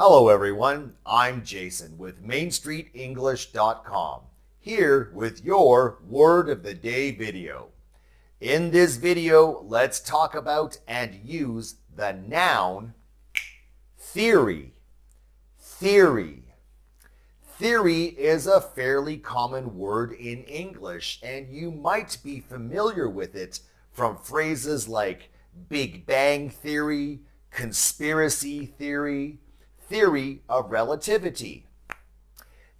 Hello everyone, I'm Jason with MainStreetEnglish.com, here with your Word of the Day video. In this video, let's talk about and use the noun theory. Theory. Theory is a fairly common word in English, and you might be familiar with it from phrases like Big Bang Theory, conspiracy theory, theory of relativity.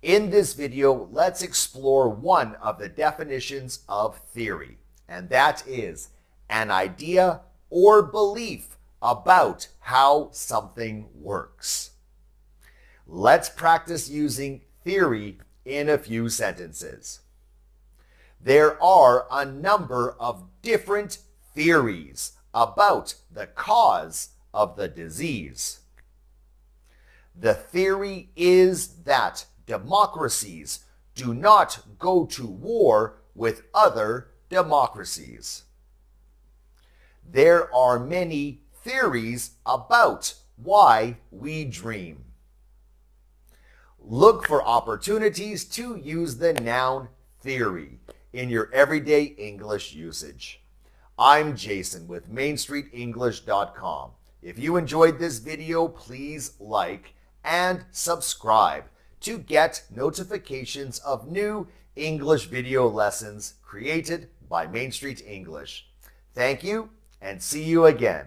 In this video, let's explore one of the definitions of theory, and that is an idea or belief about how something works. Let's practice using theory in a few sentences. There are a number of different theories about the cause of the disease. The theory is that democracies do not go to war with other democracies. There are many theories about why we dream. Look for opportunities to use the noun theory in your everyday English usage. I'm Jason with MainStreetEnglish.com. If you enjoyed this video, please like and subscribe to get notifications of new English video lessons created by Main Street English. Thank you and see you again.